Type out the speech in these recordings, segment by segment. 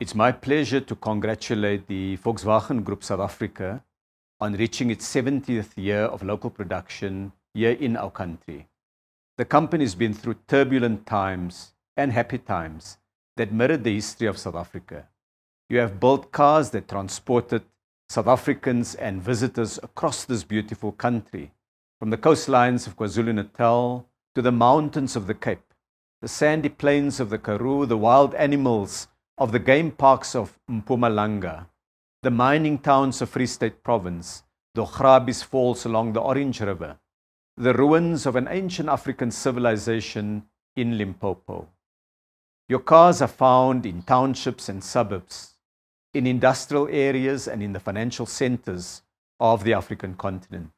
It's my pleasure to congratulate the Volkswagen Group South Africa on reaching its 70th year of local production here in our country. The company has been through turbulent times and happy times that mirrored the history of South Africa. You have built cars that transported South Africans and visitors across this beautiful country, from the coastlines of KwaZulu-Natal to the mountains of the Cape, the sandy plains of the Karoo, the wild animals of the game parks of Mpumalanga, the mining towns of Free State Province, the Augrabies Falls along the Orange River, the ruins of an ancient African civilization in Limpopo. Your cars are found in townships and suburbs, in industrial areas and in the financial centers of the African continent.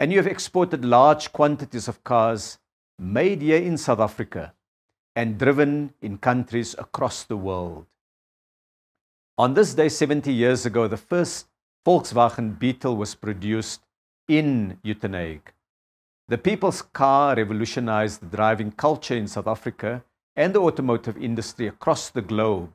And you have exported large quantities of cars made here in South Africa and driven in countries across the world. On this day 70 years ago, the first Volkswagen Beetle was produced in Uitenhage. The people's car revolutionized the driving culture in South Africa and the automotive industry across the globe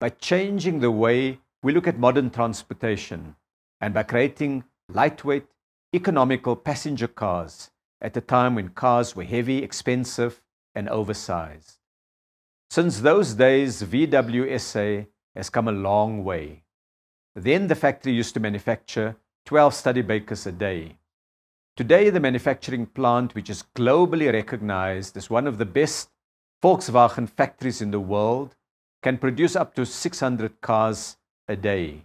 by changing the way we look at modern transportation and by creating lightweight, economical passenger cars at a time when cars were heavy, expensive, and oversized. Since those days, VWSA has come a long way. Then the factory used to manufacture 12 Studebakers a day. Today, the manufacturing plant, which is globally recognized as one of the best Volkswagen factories in the world, can produce up to 600 cars a day.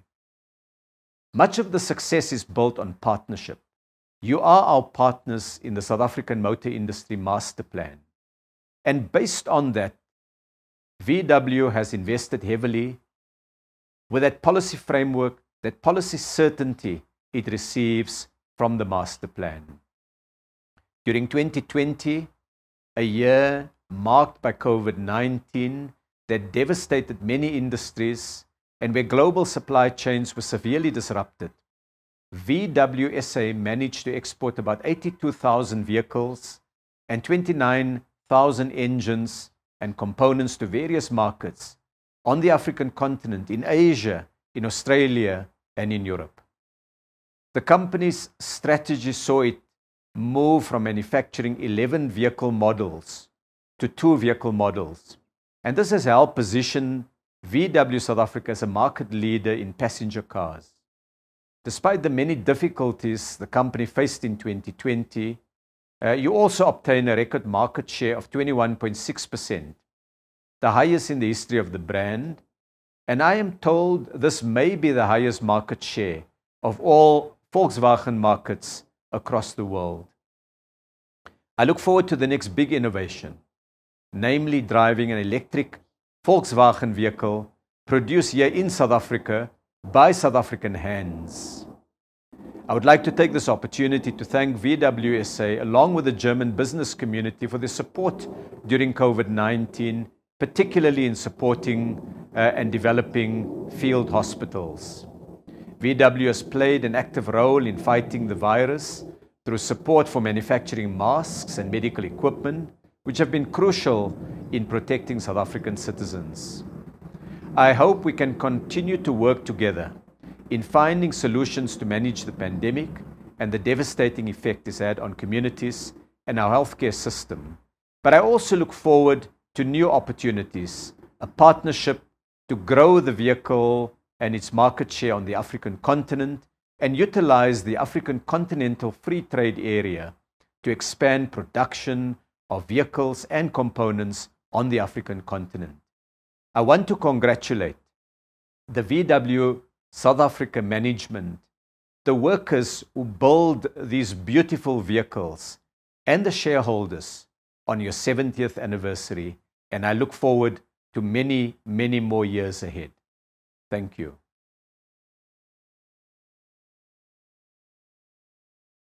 Much of the success is built on partnership. You are our partners in the South African motor industry master plan. And based on that, VW has invested heavily with that policy framework, that policy certainty it receives from the master plan. During 2020, a year marked by COVID 19 that devastated many industries and where global supply chains were severely disrupted, VWSA managed to export about 82,000 vehicles and 29,000 engines and components to various markets on the African continent, in Asia, in Australia, and in Europe. The company's strategy saw it move from manufacturing 11 vehicle models to two vehicle models. And this has helped position VW South Africa as a market leader in passenger cars. Despite the many difficulties the company faced in 2020, uh, Uh, you also obtained a record market share of 21.6%, the highest in the history of the brand. And I am told this may be the highest market share of all Volkswagen markets across the world. I look forward to the next big innovation, namely driving an electric Volkswagen vehicle produced here in South Africa by South African hands. I would like to take this opportunity to thank VWSA along with the German business community for their support during COVID-19, particularly in supporting uh, and developing field hospitals. VW has played an active role in fighting the virus through support for manufacturing masks and medical equipment, which have been crucial in protecting South African citizens. I hope we can continue to work together in finding solutions to manage the pandemic and the devastating effect it's had on communities and our healthcare system. But I also look forward to new opportunities, a partnership to grow the vehicle and its market share on the African continent and utilize the African continental free trade area to expand production of vehicles and components on the African continent. I want to congratulate the VW South Africa management, the workers who build these beautiful vehicles, and the shareholders on your 70th anniversary. And I look forward to many, many more years ahead. Thank you.